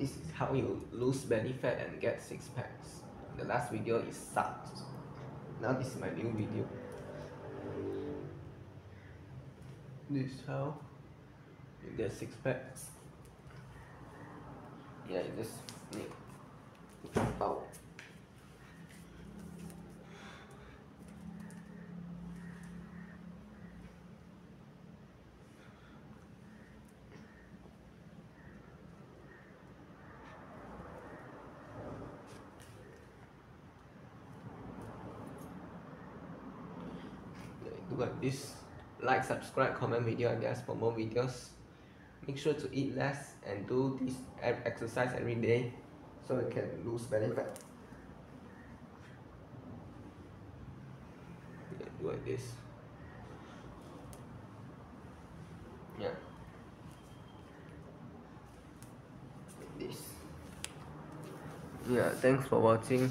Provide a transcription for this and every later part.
this is how you lose belly fat and get six packs. The last video is sucked. Now this is my new video. This is how you get six packs. Yeah you just need about do like this like subscribe comment video and ask for more videos. Make sure to eat less and do this exercise every day so you can lose belly fat yeah, do like this. Yeah. This. Yeah thanks for watching.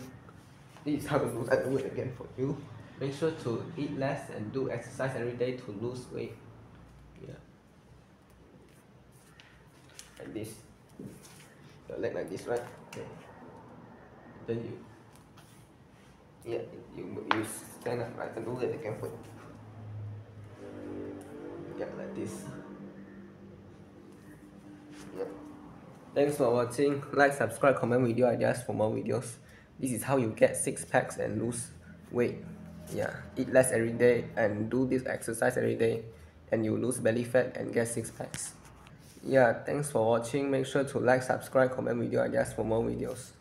This is how to lose I do it again for you make sure to eat less and do exercise every day to lose weight. Yeah. Like this. Your leg like this right? Okay. then you. Yeah you you stand up right? And do it again for yeah like this. Yeah thanks for watching. Like subscribe comment video ideas for more videos. This is how you get six packs and lose weight yeah eat less every day and do this exercise every day and you lose belly fat and get six packs. Yeah thanks for watching. Make sure to like subscribe comment video ideas for more videos